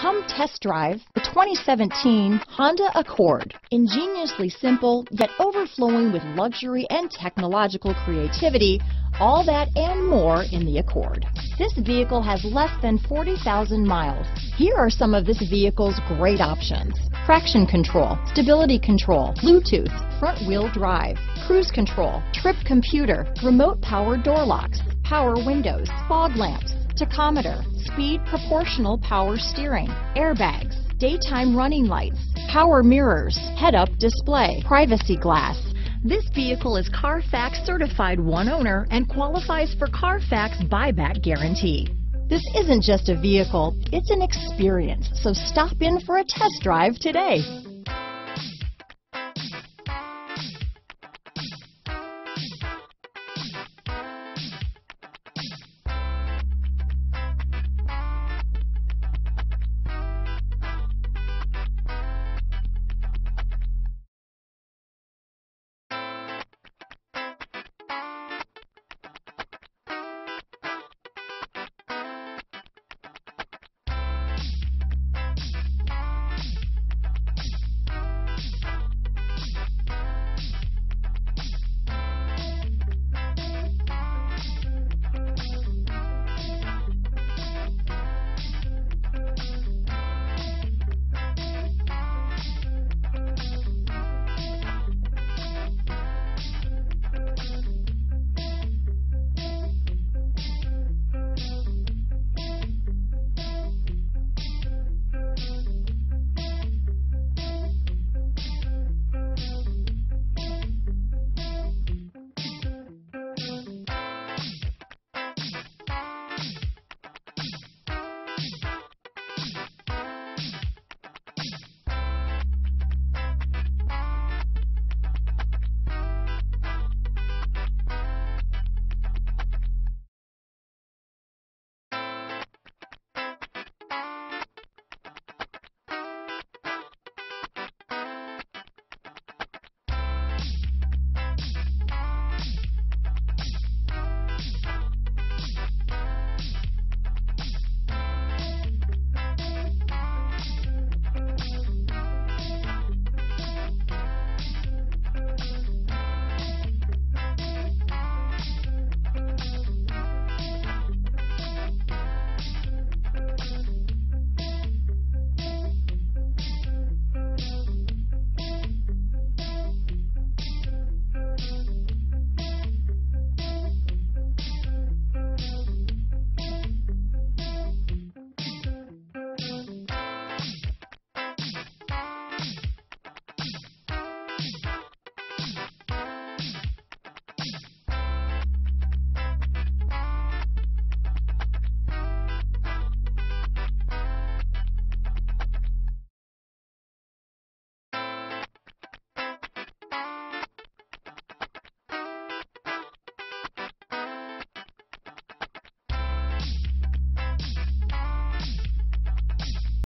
Come test drive the 2017 Honda Accord. Ingeniously simple, yet overflowing with luxury and technological creativity, all that and more in the Accord. This vehicle has less than 40,000 miles. Here are some of this vehicle's great options. Traction control, stability control, Bluetooth, front wheel drive, cruise control, trip computer, remote power door locks, power windows, fog lamps, tachometer, speed proportional power steering, airbags, daytime running lights, power mirrors, head-up display, privacy glass. This vehicle is Carfax certified one owner and qualifies for Carfax buyback guarantee. This isn't just a vehicle, it's an experience, so stop in for a test drive today.